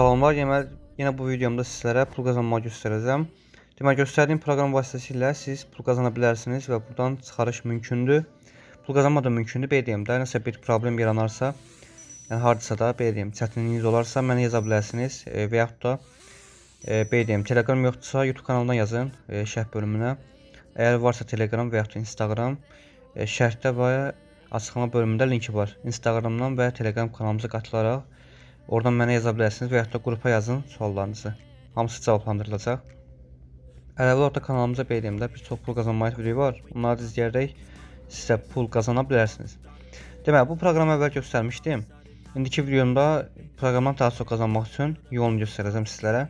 Salamlar, yeməli yenə bu videomda sizlərə pul qazanmağı göstərəcəm. Demək, göstərdiyim proqram vasitəsilə siz pul qazana bilərsiniz və buradan çıxarış mümkündür. Pul qazanmaq da mümkündür. Belə deyim də, nəsə bir problem yaranarsa, yəni hardasa da belə deyim, çətinliyiniz olarsa mənə yaza bilərsiniz e, və yaxud da e, belə deyim, Telegram yoxdursa YouTube kanalından yazın e, şərh bölümünə. Əgər varsa Telegram və yaxud da Instagram, e, şərhdə və açıqlama bölümündə linki var. Instagramdan və Telegram kanalımıza qatılaraq Oradan mənə yaza bilərsiniz və yaxud da qrupa yazın suallarınızı. Hamısı cavablandırılacaq. Əlavə olaraq da kanalımıza beydiyimdə bir çox pul qazanma video var. Bunları izləyərək siz də pul qazana bilərsiniz. Deməli, bu proqramı əvvəl göstərmişdim. İndiki videomda proqramdan daha çox qazanmaq üçün yolunu göstərəcəm sizlərə.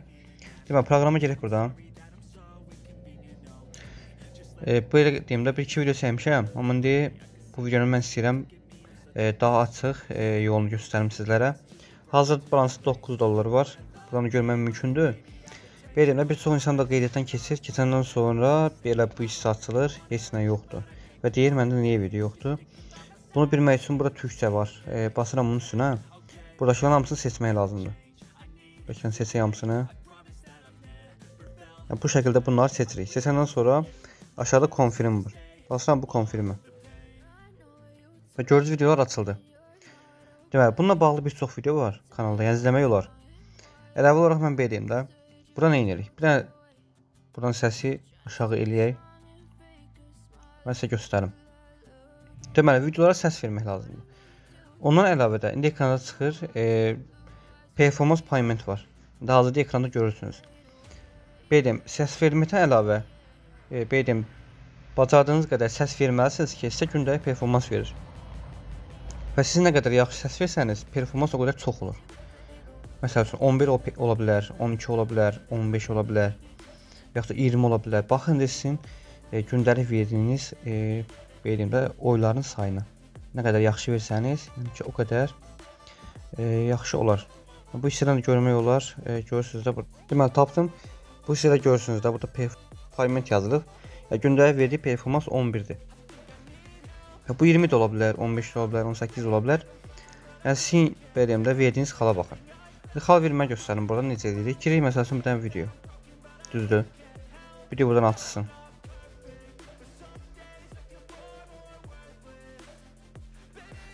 Deməli, proqrama gələk buradan. E, belə deyim də bir iki video çəkmişəm, amma indi bu videonu mən istəyirəm e, daha açıq e, yolunu göstərim sizlərə. Hazırda balansı 9 dollar var. Buradan görmək mümkündür. Belə bir çox insan da qeydiyyatdan keçir. Keçəndən sonra belə bu hissə açılır. Heç nə yoxdur. Və deyir məndə niyə video yoxdur? Bunu bilmək üçün burada türkçə var. E, basıram bunun üstünə. Buradakıların hamısını seçmək lazımdır. Bəlkə seçək hamısını. Yəni, bu şəkildə bunları seçirik. Seçəndən sonra aşağıda konfirm var. Basıram bu konfirmi. Və gördüyünüz videolar açıldı. Deməli, bununla bağlı bir çox video var kanalda, yəni izləmək olar. Əlavə olaraq mən belə deyim də. Bura nə edirik? Bir dənə buradan səsi aşağı eləyək. Mən sizə göstərim. Deməli, videolara səs vermək lazımdır. Ondan əlavə də indi ekranda çıxır, e, performans payment var. İndi hazırda ekranda görürsünüz. Belə deyim, səs verməkdən əlavə, e, belə deyim, bacardığınız qədər səs verməlisiniz ki, sizə gündəlik performans verir. Və siz nə qədər yaxşı səs versəniz, performans o qədər çox olur. Məsəl üçün 11 ola bilər, 12 ola bilər, 15 ola bilər, yaxud da 20 ola bilər. Baxın sizin e, gündəlik verdiyiniz e, verim də oyların sayına. Nə qədər yaxşı versəniz, yəni ki, o qədər e, yaxşı olar. Bu hissədən də görmək olar. E, görürsüz də burada. Deməli tapdım. Bu hissədə görürsünüz də burada payment yazılıb. Yəni gündəlik verdiyi performans 11-dir. Bu 20 də ola bilər, 15 də ola bilər, 18 ola bilər. Yəni sizin BDM-də verdiyiniz xala baxın. İndi xal vermə göstərin burada necə edirik. Girik məsəl üçün bir dənə video. Düzdür? Video buradan açılsın.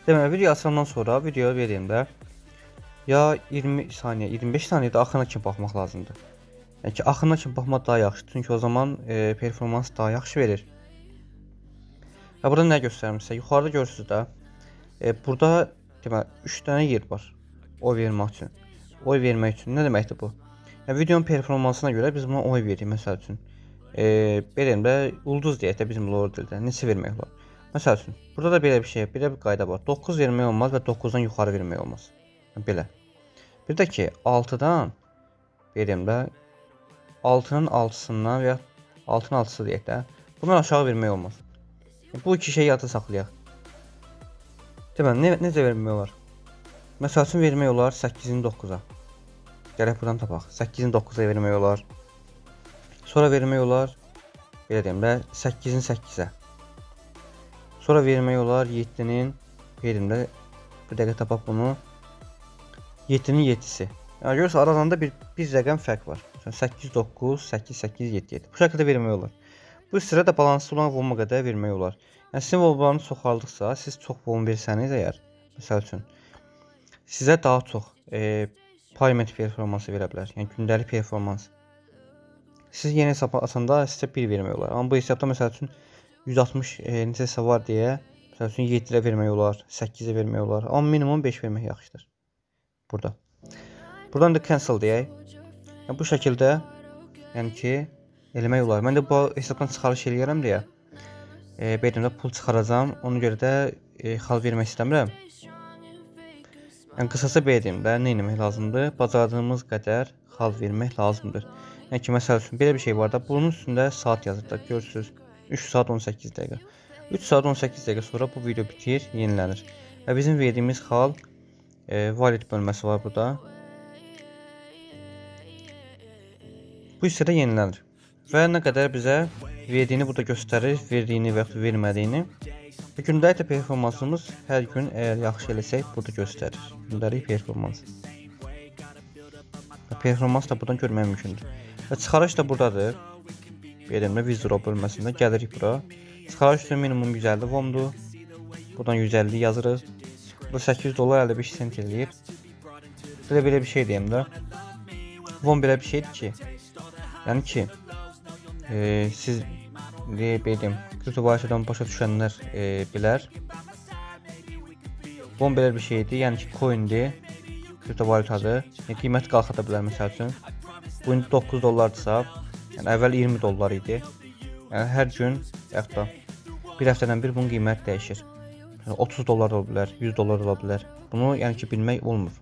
Deməli video açılandan sonra videoya verəndə ya 20 saniyə, 25 saniyədə axırına kimi baxmaq lazımdır. Yəni ki, axırına kimi baxmaq daha yaxşıdır. Çünki o zaman e, performans daha yaxşı verir. Və burada nə göstərmişsə, yuxarıda görürsüz də. E, burada deməli 3 dənə yer var. Oy vermək üçün. Oy vermək üçün nə deməkdir bu? Yəni videonun performansına görə biz buna oy veririk məsəl üçün. E, belə də ulduz deyək də bizim lord dildə neçə vermək olar? Məsəl üçün, burada da belə bir şey, belə bir qayda var. 9 vermək olmaz və 9-dan yuxarı vermək olmaz. Belə. Bir də ki, 6-dan verim də 6-nın 6-sından və ya 6-nın 6-sı deyək də, bundan aşağı vermək olmaz. Bu iki şeyi yadda saxlayaq. Deməli, ne, necə vermək olar? Məsəl üçün vermək olar 8-in 9-a. Gələk buradan tapaq. 8-in 9-a vermək olar. Sonra vermək olar belə deyim də 8-in 8-ə. Sonra vermək olar 7-nin verim də bir dəqiqə tapaq bunu. 7-nin 7-si. Yəni görürsə aralarında bir bir rəqəm fərq var. 8 9 8 8 7 7. Bu şəkildə vermək olar. Bu hissədə də balanslı olan voluma qədər vermək olar. Yəni sizin volumlarınız çoxaldıqca, siz çox volum versəniz əgər, məsəl üçün, sizə daha çox e, payment performansı verə bilər. Yəni gündəlik performans. Siz yeni hesab açanda sizə 1 vermək olar. Amma bu hesabda məsəl üçün 160 e, neçə hesab var deyə, məsəl üçün 7-də vermək olar, 8-ə vermək olar. Amma minimum 5 vermək yaxşıdır. Burada. Buradan da cancel deyək. Yəni bu şəkildə, yəni ki, eləmək olar. Mən də bu hesabdan çıxarış eləyərəm deyə e, bedəndə pul çıxaracam. Ona görə də e, xal vermək istəmirəm. Yəni qısasa bedim də nə etmək lazımdır? Bacardığımız qədər xal vermək lazımdır. Yəni ki, məsəl üçün belə bir şey var da, bunun üstündə saat yazır da, görürsüz. 3 saat 18 dəqiqə. 3 saat 18 dəqiqə sonra bu video bitir, yenilənir. Və bizim verdiyimiz xal e, valid bölməsi var burada. Bu hissədə yenilənir və nə qədər bizə verdiyini burada göstərir, verdiyini və yaxud vermədiyini. Və gündəlik performansımız hər gün əgər yaxşı eləsək burada göstərir. Gündəlik performans. Performans da buradan görmək mümkündür. Və çıxarış da burdadır. Belimdə Vizuro bölməsində gəlirik bura. Çıxarış üçün minimum 150 vomdur. Buradan 150 yazırıq. Bu 800 dollar 55 sent eləyir. Belə belə bir şey deyim də. Vom belə bir şeydir ki, yəni ki, e, siz deyim, kripto valutadan başa düşənlər e, bilər. Vom belə bir şeydir, yəni ki, coindir, kripto valutadır. Yəni, qiyməti qalxa da bilər məsəl üçün. Bu indi 9 dollardırsa, yəni əvvəl 20 dollar idi. Yəni hər gün yaxud da bir həftədən bir bunun qiyməti dəyişir. Yəni 30 dollar ola bilər, 100 dollar ola bilər. Bunu yəni ki, bilmək olmur.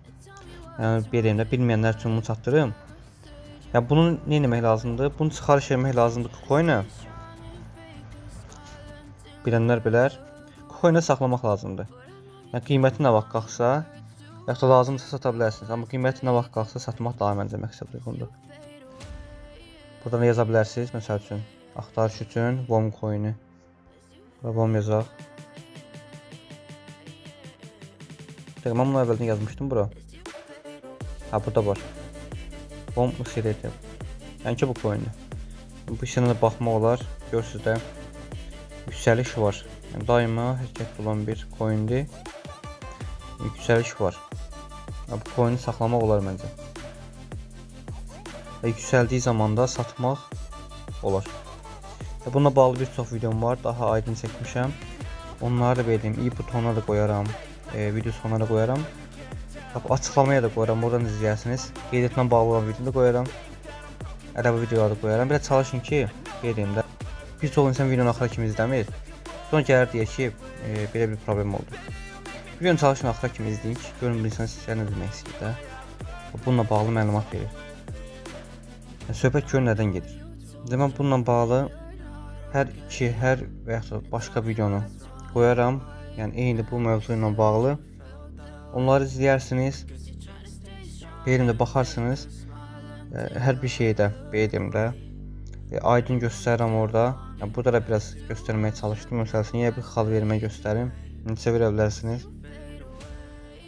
Yəni bir yerdə bilməyənlər üçün bunu çatdırım. Ya bunu nə etmək lazımdır? Bunu çıxarış etmək lazımdır Kucoin-ə. Bilənlər bilər. Kucoin-ə saxlamaq lazımdır. Yəni qiyməti nə vaxt qalxsa, yaxud da lazımsa sata bilərsiniz. Amma qiyməti nə vaxt qalxsa satmaq daha məncə məqsəd uyğundur. Buradan yaza bilərsiniz. Məsəl üçün axtarış üçün WOM coin-i. Və WOM yazaq. Mən bunu əvvəldən yazmışdım bura. Ha burada var. Bomb Xirete. Yəni ki bu coindir. Bu işinə də baxmaq olar. Görürsüz də yüksəliş var. Yəni daima hərəkətdə olan bir coindir. Yüksəliş var. Yəni, bu coini saxlamaq olar məncə. Və yüksəldiyi zaman da satmaq olar. Və bununla bağlı bir çox videom var, daha aydın çəkmişəm. Onları da verdim, i butona da qoyaram, e, video sonuna da qoyaram. Açıqlamaya da qoyaram, oradan izləyərsiniz. Qeydiyyatla bağlı olan videonu da qoyaram. Ərəbə videoları da qoyaram. Bir də çalışın ki, qeydəyim də. Bir çox insan videonu axıra kimi izləmir. Sonra gəlir deyək ki, e, belə bir problem oldu. Videonu çalışın axıra kimi izləyin ki, görün bir insan sizə nə demək istəyir də. Bununla bağlı məlumat verir. Yəni, söhbət görün nədən gedir. Demək bununla bağlı hər iki, hər və yaxud başqa videonu qoyaram. Yəni eyni bu mövzu ilə bağlı Onları izləyərsiniz. Beyrimdə baxarsınız. Hər bir şeydə beyrimdə aydın göstərirəm orada. Yəni burada da biraz göstərməyə çalışdım. Məsələn, yenə bir xal verməyə göstərim. Neçə verə bilərsiniz?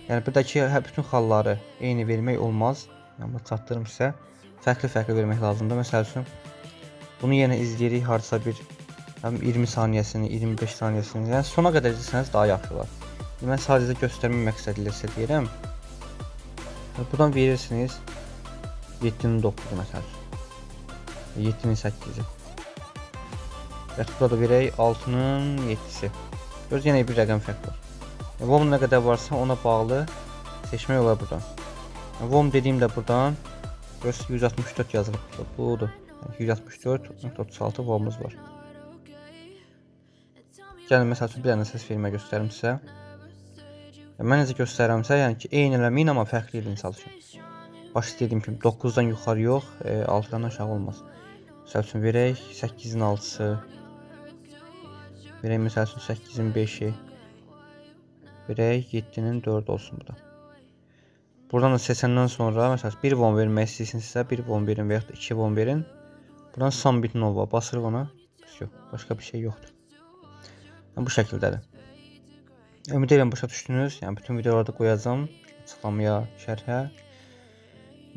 Yəni buradakı hər bütün xalları eyni vermək olmaz. Yəni bu çatdırım sizə. Fərqli-fərqli vermək lazımdır. Məsəl üçün bunu yenə izləyirik hardasa bir 20 saniyəsini, 25 saniyəsini. Yəni sona qədər izləsəniz daha yaxşı olar. Mən sadəcə göstərmə məqsədilə sizə deyirəm. Buradan verirsiniz 7-nin 9-u məsəl üçün. 7-nin 8-i. Və burada verək 6-nın 7-si. Görürsünüz, yenə bir rəqəm fərq var. VOM nə qədər varsa ona bağlı seçmək olar buradan. VOM dediyimdə buradan görürsünüz 164 yazılıb. Budur. 164.36 VOM-umuz var. Gəlin məsəl üçün bir dənə səs vermə göstərim sizə. Mən necə göstərirəmsə, yəni ki, eyni eləməyin, amma fərqli edin çalışın. Baş dediyim kimi 9-dan yuxarı yox, e, 6-dan aşağı olmaz. Məsəl üçün verək 8-in 6-sı. Verək məsəl üçün 8-in 5-i. Verək 7-nin 4 olsun burada. Buradan da seçəndən sonra məsələn 1 von vermək istəyirsinizsə 1 von verin və ya 2 von verin. Buradan Summit Nova basırıq ona. Yox, başqa bir şey yoxdur. Yəni, bu şəkildədir. Ümid edirəm başa düşdünüz. Yəni bütün videolarda qoyacağam açıqlamaya, şərhə.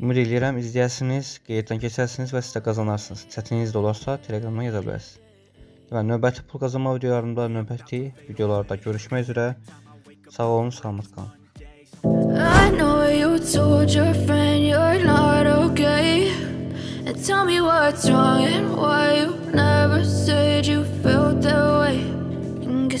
Ümid edirəm izləyəsiniz, qeyddən keçərsiniz və siz də qazanarsınız. Çətininiz də olarsa Telegramdan yaza bilərsiniz. Deməli, növbəti pul qazanma videolarında, növbəti videolarda görüşmək üzrə. Sağ olun, salamat qalın. I know you told your friend you're not okay And tell me what's wrong and why you never said you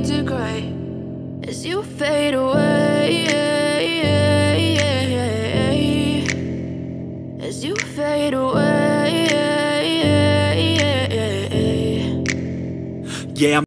to gray As you fade away. As you fade away. Yeah, I'm